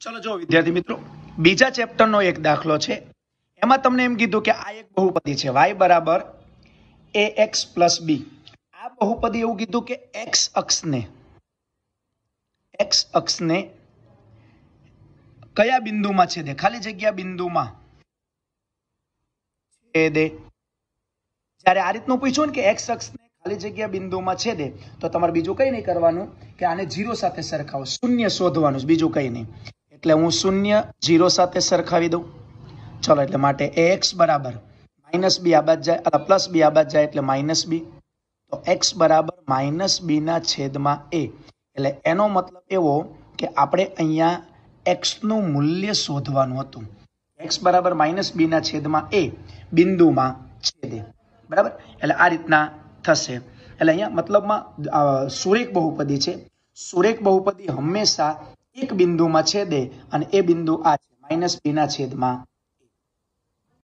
ચલો જો વિદ્યાર્થી મિત્રો, બીજા ચેપ્ટરનો એક દાખલો છે. એમાં તમને એમ કીધું કે આ એક બહુપદી છે. વાય બરાબર એ એક્સ પ્લસ બી. આ બહુપદી એવું કીધું કે એક્સ અક્ષને એક્સ અક્ષને કયા બિંદુમાં છેદે? ખાલી જગ્યા બિંદુમાં છેદે. જ્યારે આ રીતનું પૂછ્યું ને કે એક્સ અક્ષને ખાલી જગ્યા બિંદુમાં છેદે, તો તમારે બીજું કંઈ નહીં કરવાનું કે આને જીરો સાથે સરખાવો. શૂન્ય શોધવાનું બીજું કંઈ નહીં. એટલે હું શૂન્ય જીરો સાથે સરખાવી દઉં. ચલો, એટલે માટે એક્સ બરાબર માઇનસ બી આ જાય પ્લસ બી આ જાય એટલે માઇનસ બી તો એક્સ બરાબર માઇનસ બીના છેદમાં એ એટલે એનો મતલબ એવો કે આપણે અહીંયા એક્સનું મૂલ્ય શોધવાનું હતું. એક્સ બરાબર માઇનસ બીના છેદમાં એ બિંદુમાં છેદે. બરાબર? એટલે આ રીતના થશે. એટલે અહીંયા મતલબમાં સુરેખ બહુપદી છે. સુરેખ બહુપદી હંમેશા એક બિંદુમાં છેદે અને એ બિંદુ આ છે માઇનસ બીના છેદમાં